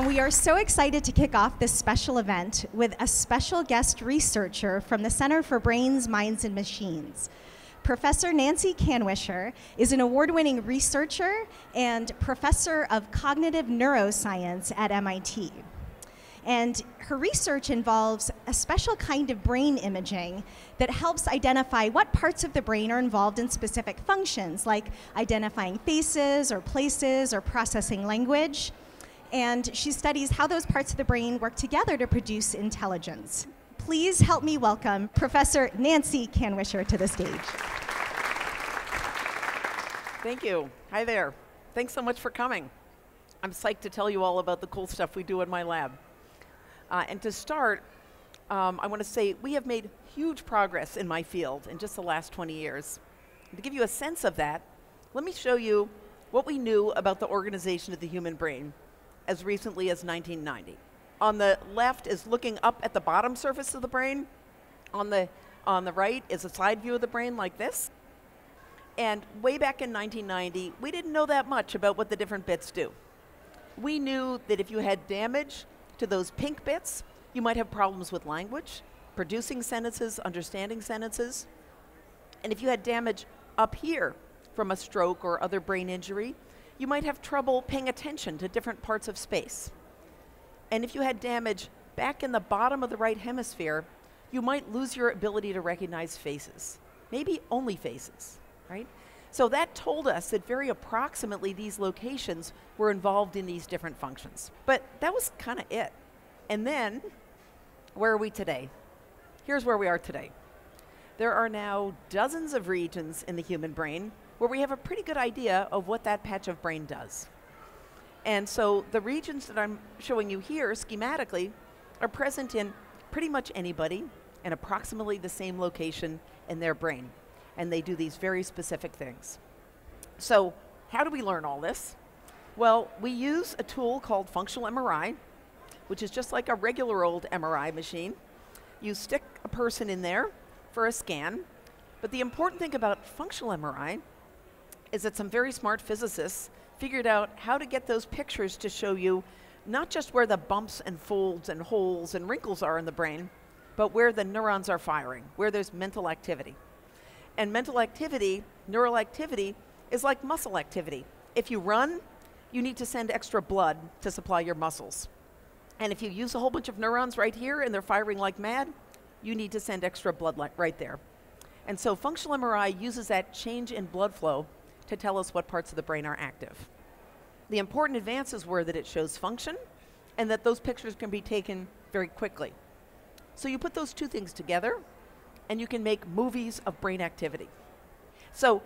And we are so excited to kick off this special event with a special guest researcher from the Center for Brains, Minds, and Machines. Professor Nancy Kanwisher is an award winning researcher and professor of cognitive neuroscience at MIT. And her research involves a special kind of brain imaging that helps identify what parts of the brain are involved in specific functions, like identifying faces or places or processing language. And she studies how those parts of the brain work together to produce intelligence. Please help me welcome Professor Nancy Kanwisher to the stage. Thank you. Hi there. Thanks so much for coming. I'm psyched to tell you all about the cool stuff we do in my lab. Uh, and to start, um, I want to say we have made huge progress in my field in just the last 20 years. To give you a sense of that, let me show you what we knew about the organization of the human brain as recently as 1990. On the left is looking up at the bottom surface of the brain. On the, on the right is a side view of the brain like this. And way back in 1990, we didn't know that much about what the different bits do. We knew that if you had damage to those pink bits, you might have problems with language, producing sentences, understanding sentences. And if you had damage up here from a stroke or other brain injury, you might have trouble paying attention to different parts of space. And if you had damage back in the bottom of the right hemisphere, you might lose your ability to recognize faces, maybe only faces, right? So that told us that very approximately these locations were involved in these different functions. But that was kind of it. And then, where are we today? Here's where we are today. There are now dozens of regions in the human brain where we have a pretty good idea of what that patch of brain does. And so the regions that I'm showing you here schematically are present in pretty much anybody in approximately the same location in their brain and they do these very specific things. So, how do we learn all this? Well, we use a tool called functional MRI, which is just like a regular old MRI machine. You stick a person in there for a scan, but the important thing about functional MRI is that some very smart physicists figured out how to get those pictures to show you not just where the bumps and folds and holes and wrinkles are in the brain, but where the neurons are firing, where there's mental activity. And mental activity, neural activity, is like muscle activity. If you run, you need to send extra blood to supply your muscles. And if you use a whole bunch of neurons right here and they're firing like mad, you need to send extra blood right there. And so functional MRI uses that change in blood flow to tell us what parts of the brain are active. The important advances were that it shows function and that those pictures can be taken very quickly. So you put those two things together and you can make movies of brain activity. So,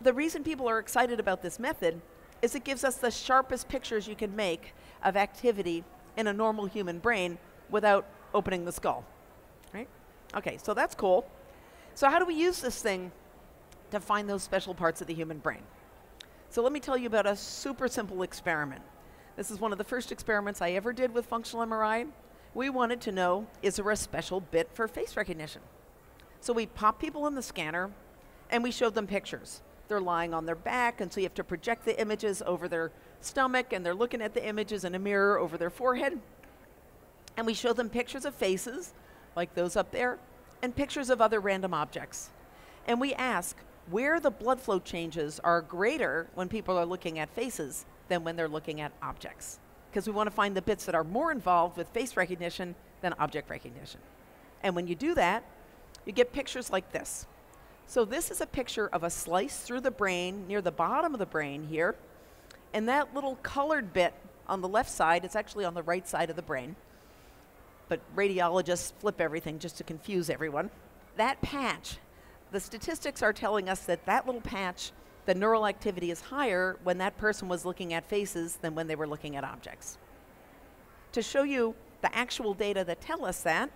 the reason people are excited about this method is it gives us the sharpest pictures you can make of activity in a normal human brain without opening the skull. Right? Okay, so that's cool. So, how do we use this thing to find those special parts of the human brain? So, let me tell you about a super simple experiment. This is one of the first experiments I ever did with functional MRI. We wanted to know is there a special bit for face recognition? So we pop people in the scanner and we show them pictures. They're lying on their back, and so you have to project the images over their stomach, and they're looking at the images in a mirror over their forehead. And we show them pictures of faces, like those up there, and pictures of other random objects. And we ask where the blood flow changes are greater when people are looking at faces than when they're looking at objects. Because we want to find the bits that are more involved with face recognition than object recognition. And when you do that, you get pictures like this. So this is a picture of a slice through the brain near the bottom of the brain here. And that little colored bit on the left side, it's actually on the right side of the brain. But radiologists flip everything just to confuse everyone. That patch, the statistics are telling us that that little patch, the neural activity is higher when that person was looking at faces than when they were looking at objects. To show you the actual data that tell us that,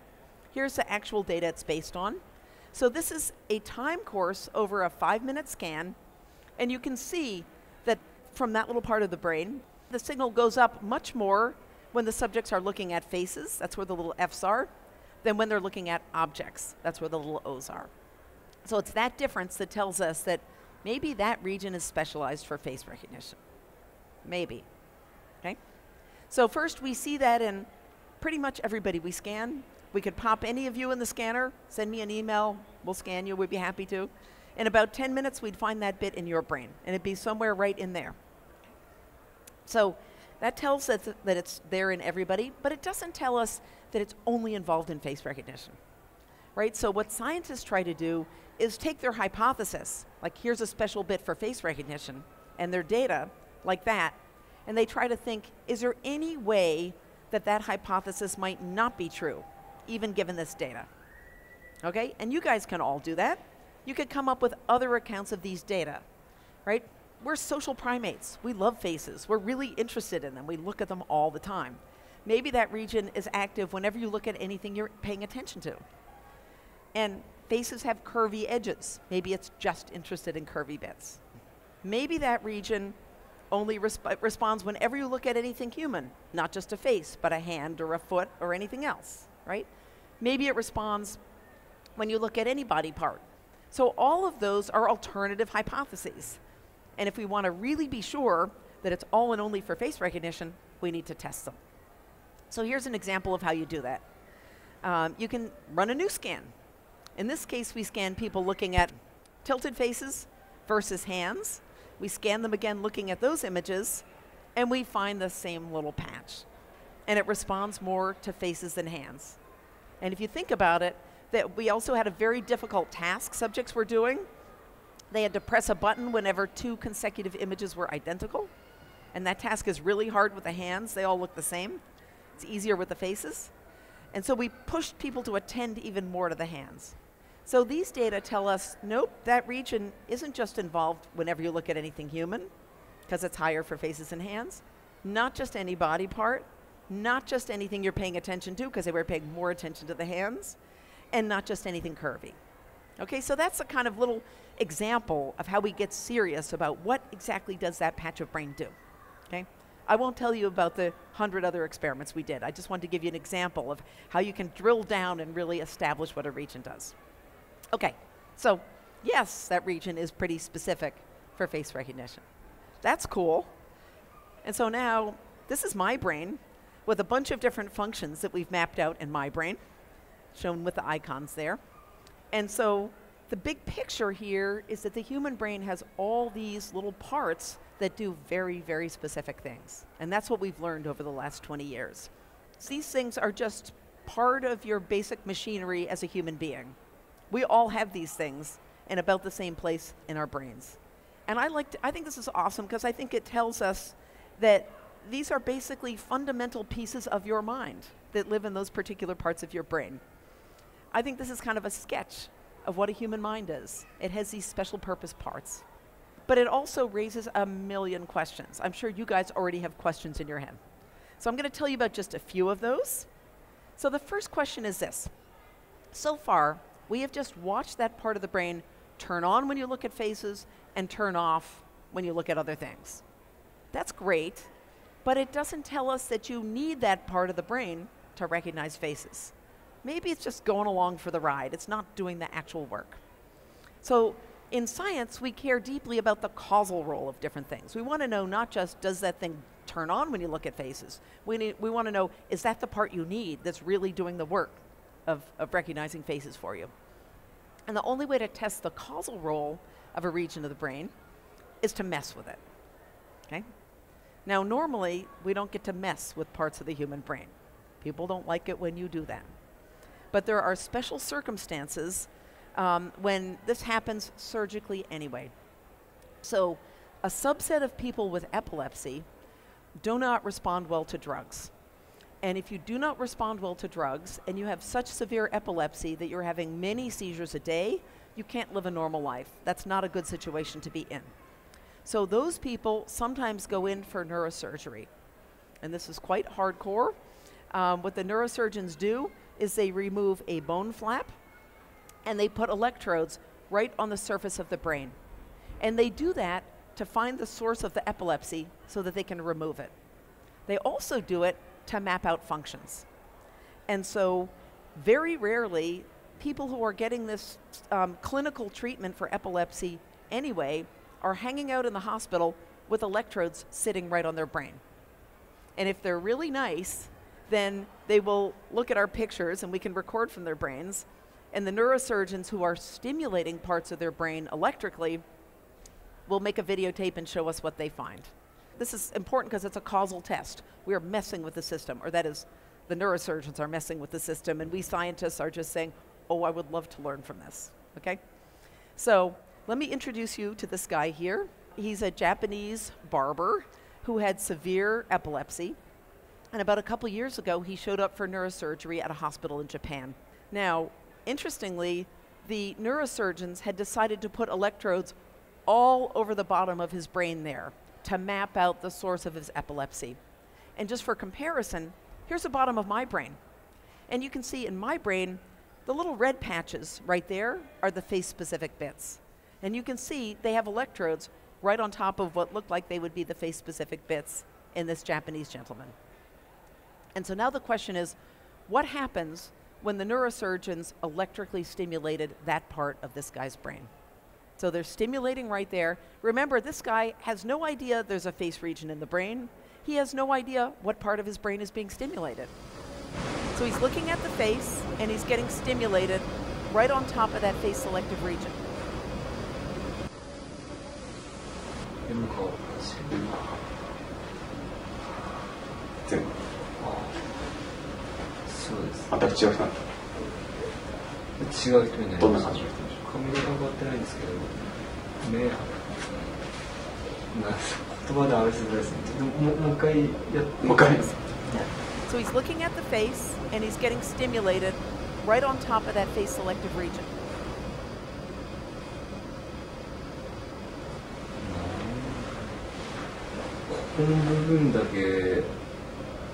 Here's the actual data it's based on. So this is a time course over a five minute scan, and you can see that from that little part of the brain, the signal goes up much more when the subjects are looking at faces, that's where the little F's are, than when they're looking at objects, that's where the little O's are. So it's that difference that tells us that maybe that region is specialized for face recognition. Maybe. Okay? So first, we see that in pretty much everybody we scan. We could pop any of you in the scanner, send me an email, we'll scan you, we'd be happy to. In about 10 minutes, we'd find that bit in your brain, and it'd be somewhere right in there. So that tells us that it's there in everybody, but it doesn't tell us that it's only involved in face recognition. Right? So what scientists try to do is take their hypothesis, like here's a special bit for face recognition, and their data, like that, and they try to think, is there any way that that hypothesis might not be true, even given this data? Okay? And you guys can all do that. You could come up with other accounts of these data, right? We're social primates. We love faces. We're really interested in them. We look at them all the time. Maybe that region is active whenever you look at anything you're paying attention to. And faces have curvy edges. Maybe it's just interested in curvy bits. Maybe that region only resp- responds whenever you look at anything human, not just a face, but a hand or a foot or anything else, right? Maybe it responds when you look at any body part. So all of those are alternative hypotheses. And if we want to really be sure that it's all and only for face recognition, we need to test them. So here's an example of how you do that. Um, you can run a new scan. In this case, we scan people looking at tilted faces versus hands. We scan them again looking at those images, and we find the same little patch. And it responds more to faces than hands. And if you think about it, that we also had a very difficult task subjects were doing. They had to press a button whenever two consecutive images were identical. And that task is really hard with the hands. They all look the same. It's easier with the faces. And so we pushed people to attend even more to the hands. So these data tell us nope, that region isn't just involved whenever you look at anything human, because it's higher for faces and hands, not just any body part, not just anything you're paying attention to, because they were paying more attention to the hands, and not just anything curvy. Okay, so that's a kind of little example of how we get serious about what exactly does that patch of brain do. Okay? I won't tell you about the hundred other experiments we did. I just wanted to give you an example of how you can drill down and really establish what a region does. Okay, so yes, that region is pretty specific for face recognition. That's cool. And so now, this is my brain with a bunch of different functions that we've mapped out in my brain, shown with the icons there. And so the big picture here is that the human brain has all these little parts that do very, very specific things. And that's what we've learned over the last 20 years. So these things are just part of your basic machinery as a human being. We all have these things in about the same place in our brains. And I like to, I think this is awesome because I think it tells us that these are basically fundamental pieces of your mind that live in those particular parts of your brain. I think this is kind of a sketch of what a human mind is. It has these special purpose parts. But it also raises a million questions. I'm sure you guys already have questions in your head. So I'm going to tell you about just a few of those. So the first question is this. So far, we have just watched that part of the brain turn on when you look at faces and turn off when you look at other things. That's great, but it doesn't tell us that you need that part of the brain to recognize faces. Maybe it's just going along for the ride, it's not doing the actual work. So, in science, we care deeply about the causal role of different things. We want to know not just does that thing turn on when you look at faces, we, need, we want to know is that the part you need that's really doing the work of, of recognizing faces for you. And the only way to test the causal role of a region of the brain is to mess with it. Okay? Now, normally, we don't get to mess with parts of the human brain. People don't like it when you do that. But there are special circumstances um, when this happens surgically anyway. So, a subset of people with epilepsy do not respond well to drugs. And if you do not respond well to drugs and you have such severe epilepsy that you're having many seizures a day, you can't live a normal life. That's not a good situation to be in. So those people sometimes go in for neurosurgery. And this is quite hardcore. Um, what the neurosurgeons do is they remove a bone flap and they put electrodes right on the surface of the brain. And they do that to find the source of the epilepsy so that they can remove it. They also do it to map out functions. And so, very rarely, people who are getting this um, clinical treatment for epilepsy anyway are hanging out in the hospital with electrodes sitting right on their brain. And if they're really nice, then they will look at our pictures and we can record from their brains. And the neurosurgeons who are stimulating parts of their brain electrically will make a videotape and show us what they find. This is important because it's a causal test. We are messing with the system, or that is, the neurosurgeons are messing with the system, and we scientists are just saying, oh, I would love to learn from this. Okay? So let me introduce you to this guy here. He's a Japanese barber who had severe epilepsy. And about a couple years ago, he showed up for neurosurgery at a hospital in Japan. Now, interestingly, the neurosurgeons had decided to put electrodes all over the bottom of his brain there to map out the source of his epilepsy. And just for comparison, here's the bottom of my brain. And you can see in my brain, the little red patches right there are the face specific bits. And you can see they have electrodes right on top of what looked like they would be the face specific bits in this Japanese gentleman. And so now the question is what happens when the neurosurgeons electrically stimulated that part of this guy's brain? So they're stimulating right there. Remember, this guy has no idea there's a face region in the brain. He has no idea what part of his brain is being stimulated. So he's looking at the face and he's getting stimulated right on top of that face selective region. で向こう全部そうです全く違う人なんだ違う人になりますどんな感じの人 髪型変わってないんですけど目なん言葉で表せづらいですねもうもう一回やってもう一回やります So he's looking at the face and he's getting stimulated right on top of that face selective region. この部分だけ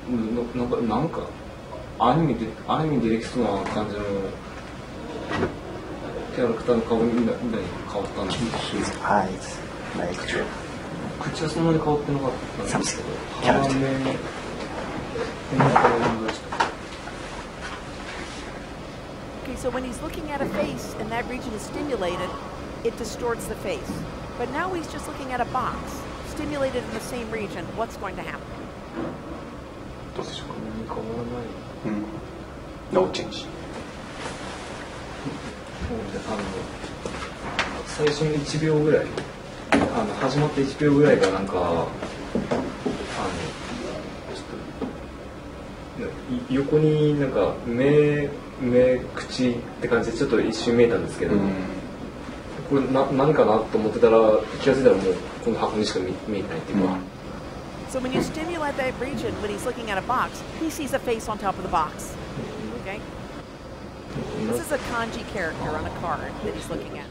ななんかなんかアニメでアニメに出てきそうな感じの キャラクターの顔になに変わったんです His eyes like 口はそんなに変わってなかったんですけど Some 鼻目目の顔がちょっと Okay, so when he's looking at a face and that region is stimulated, it distorts the face. But now he's just looking at a box, stimulated in the same region. What's going to happen? どうでしょうか何変わらないうん No change あの最初の1秒ぐらいあの始まって1秒ぐらいがなんかあのちょっとい横になんか目目口って感じでちょっと一瞬見えたんですけど、うん。これな何かなと思ってたら気が付いたらもうこの箱にしか見見えてないっていうか、So when you stimulate that region, when he's looking at a box, he sees a face on top of the box. This is a kanji character on a card that he's looking at.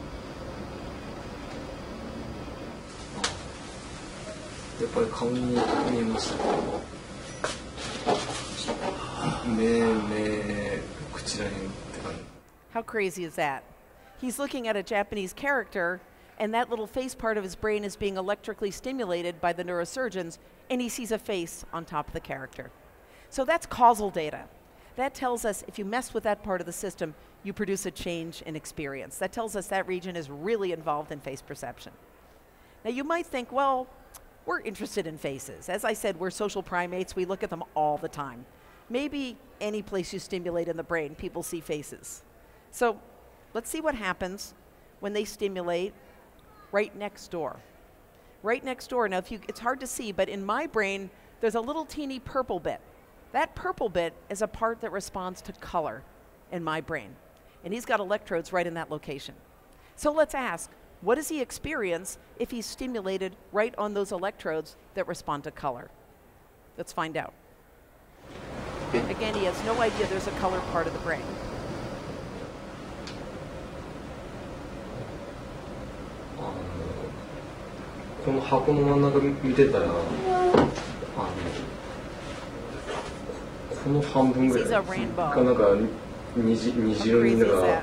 How crazy is that? He's looking at a Japanese character, and that little face part of his brain is being electrically stimulated by the neurosurgeons, and he sees a face on top of the character. So that's causal data. That tells us if you mess with that part of the system, you produce a change in experience. That tells us that region is really involved in face perception. Now, you might think, well, we're interested in faces. As I said, we're social primates, we look at them all the time. Maybe any place you stimulate in the brain, people see faces. So let's see what happens when they stimulate right next door. Right next door. Now, if you, it's hard to see, but in my brain, there's a little teeny purple bit. That purple bit is a part that responds to color in my brain. And he's got electrodes right in that location. So let's ask what does he experience if he's stimulated right on those electrodes that respond to color? Let's find out. Again, he has no idea there's a color part of the brain. この半分ぐらい.がなんか虹虹色になんか?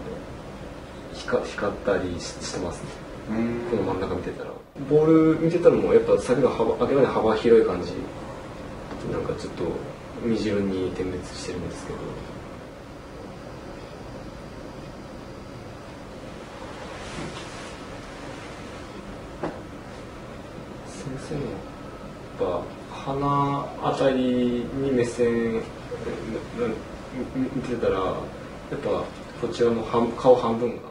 光光ったりししてますね。うん。この真ん中見てたら。ボール見てたらもうやっぱ先が幅明らかに幅広い感じ。なんかちょっと虹色に点滅してるんですけど。先生のやっぱ鼻あたりに目線 見見てたらやっぱこちらの半顔半分が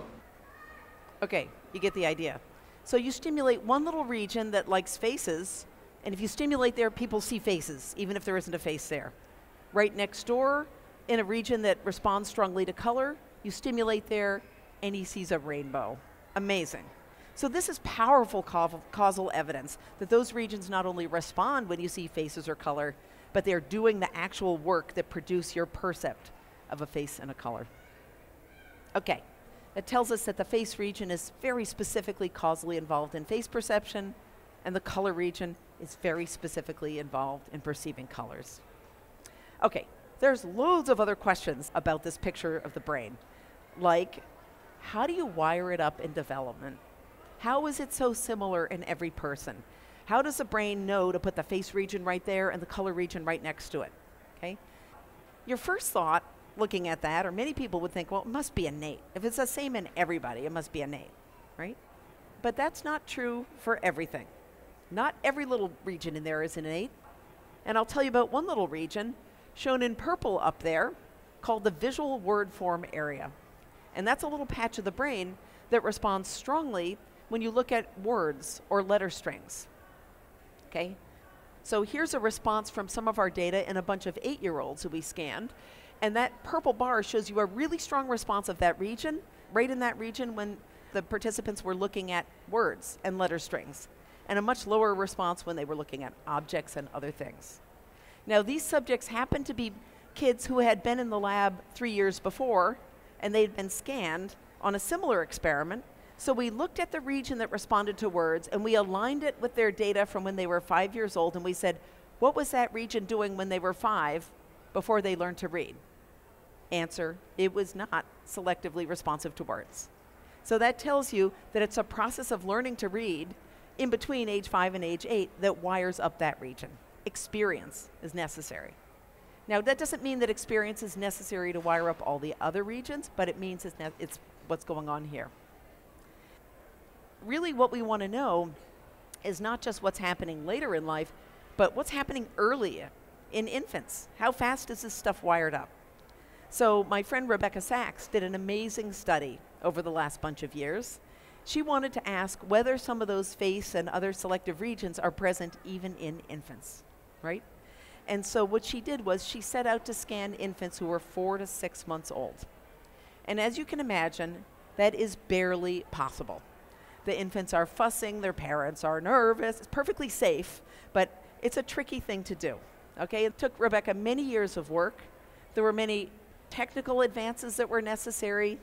Okay, you get the idea. So you stimulate one little region that likes faces, and if you stimulate there, people see faces, even if there isn't a face there. Right next door, in a region that responds strongly to color, you stimulate there, and he sees a rainbow. Amazing. So this is powerful cau- causal evidence that those regions not only respond when you see faces or color, but they're doing the actual work that produce your percept of a face and a color. Okay, that tells us that the face region is very specifically causally involved in face perception, and the color region is very specifically involved in perceiving colors. Okay, there's loads of other questions about this picture of the brain, like how do you wire it up in development? How is it so similar in every person? How does the brain know to put the face region right there and the color region right next to it? Okay? Your first thought looking at that, or many people would think, well, it must be innate. If it's the same in everybody, it must be innate, right? But that's not true for everything. Not every little region in there is innate. And I'll tell you about one little region shown in purple up there called the visual word form area. And that's a little patch of the brain that responds strongly when you look at words or letter strings. Okay? So here's a response from some of our data in a bunch of eight year olds who we scanned. And that purple bar shows you a really strong response of that region, right in that region when the participants were looking at words and letter strings, and a much lower response when they were looking at objects and other things. Now, these subjects happened to be kids who had been in the lab three years before, and they'd been scanned on a similar experiment. So we looked at the region that responded to words, and we aligned it with their data from when they were five years old, and we said, what was that region doing when they were five before they learned to read? Answer, it was not selectively responsive to words. So that tells you that it's a process of learning to read in between age five and age eight that wires up that region. Experience is necessary. Now, that doesn't mean that experience is necessary to wire up all the other regions, but it means it's, it's what's going on here. Really, what we want to know is not just what's happening later in life, but what's happening early in infants. How fast is this stuff wired up? So, my friend Rebecca Saxe did an amazing study over the last bunch of years. She wanted to ask whether some of those face and other selective regions are present even in infants, right? And so, what she did was she set out to scan infants who were four to six months old. And as you can imagine, that is barely possible. The infants are fussing, their parents are nervous. It's perfectly safe, but it's a tricky thing to do. Okay, it took Rebecca many years of work. There were many technical advances that were necessary.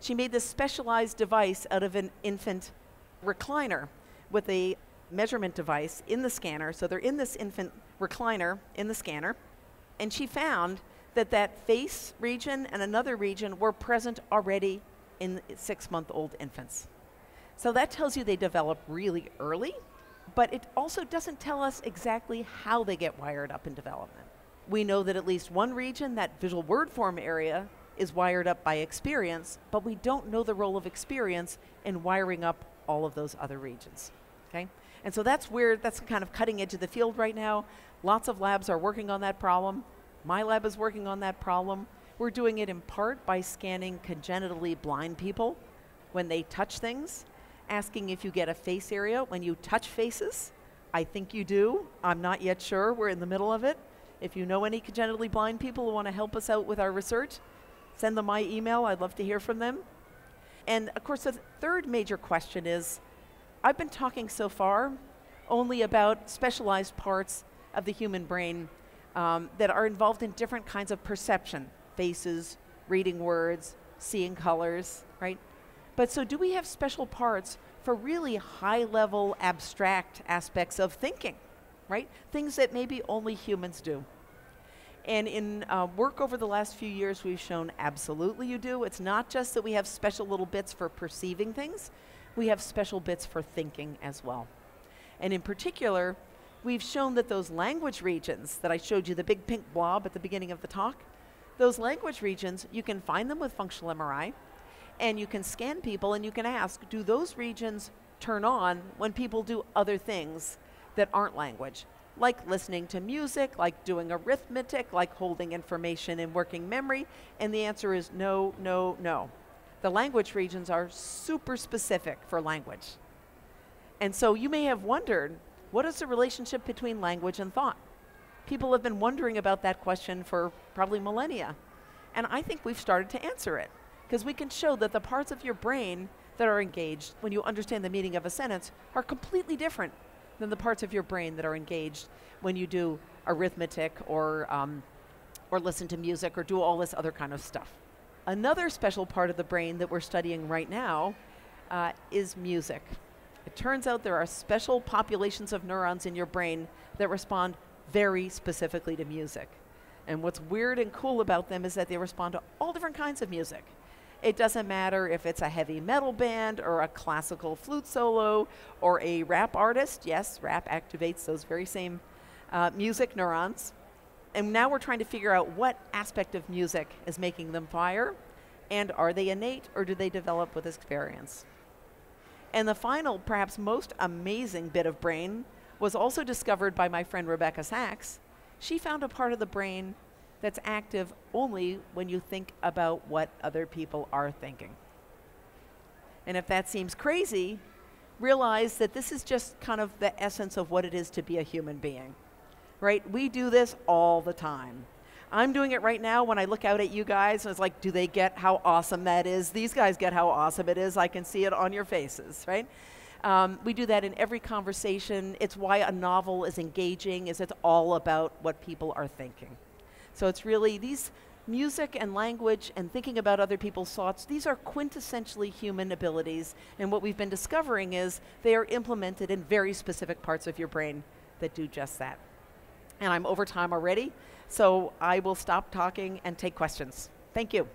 She made this specialized device out of an infant recliner with a measurement device in the scanner. So they're in this infant recliner in the scanner. And she found that that face region and another region were present already in six month old infants. So that tells you they develop really early, but it also doesn't tell us exactly how they get wired up in development. We know that at least one region, that visual word form area, is wired up by experience, but we don't know the role of experience in wiring up all of those other regions. Okay? And so that's where that's kind of cutting edge of the field right now. Lots of labs are working on that problem. My lab is working on that problem. We're doing it in part by scanning congenitally blind people when they touch things, asking if you get a face area when you touch faces. I think you do. I'm not yet sure. We're in the middle of it. If you know any congenitally blind people who want to help us out with our research, send them my email. I'd love to hear from them. And of course, the third major question is I've been talking so far only about specialized parts of the human brain um, that are involved in different kinds of perception faces, reading words, seeing colors, right? But so, do we have special parts for really high level abstract aspects of thinking, right? Things that maybe only humans do. And in uh, work over the last few years, we've shown absolutely you do. It's not just that we have special little bits for perceiving things, we have special bits for thinking as well. And in particular, we've shown that those language regions that I showed you, the big pink blob at the beginning of the talk, those language regions, you can find them with functional MRI, and you can scan people and you can ask, do those regions turn on when people do other things that aren't language? like listening to music, like doing arithmetic, like holding information in working memory? And the answer is no, no, no. The language regions are super specific for language. And so you may have wondered what is the relationship between language and thought? People have been wondering about that question for probably millennia. And I think we've started to answer it because we can show that the parts of your brain that are engaged when you understand the meaning of a sentence are completely different than the parts of your brain that are engaged when you do arithmetic or, um, or listen to music or do all this other kind of stuff. Another special part of the brain that we're studying right now uh, is music. It turns out there are special populations of neurons in your brain that respond very specifically to music. And what's weird and cool about them is that they respond to all different kinds of music. It doesn't matter if it's a heavy metal band or a classical flute solo or a rap artist. Yes, rap activates those very same uh, music neurons. And now we're trying to figure out what aspect of music is making them fire, and are they innate or do they develop with experience? And the final, perhaps most amazing bit of brain was also discovered by my friend Rebecca Saxe. She found a part of the brain that's active only when you think about what other people are thinking. And if that seems crazy, realize that this is just kind of the essence of what it is to be a human being. Right? We do this all the time. I'm doing it right now when I look out at you guys and it's like, do they get how awesome that is? These guys get how awesome it is. I can see it on your faces, right? Um, we do that in every conversation. It's why a novel is engaging, is it's all about what people are thinking. So it's really these music and language and thinking about other people's thoughts, these are quintessentially human abilities. And what we've been discovering is they are implemented in very specific parts of your brain that do just that. And I'm over time already, so I will stop talking and take questions. Thank you.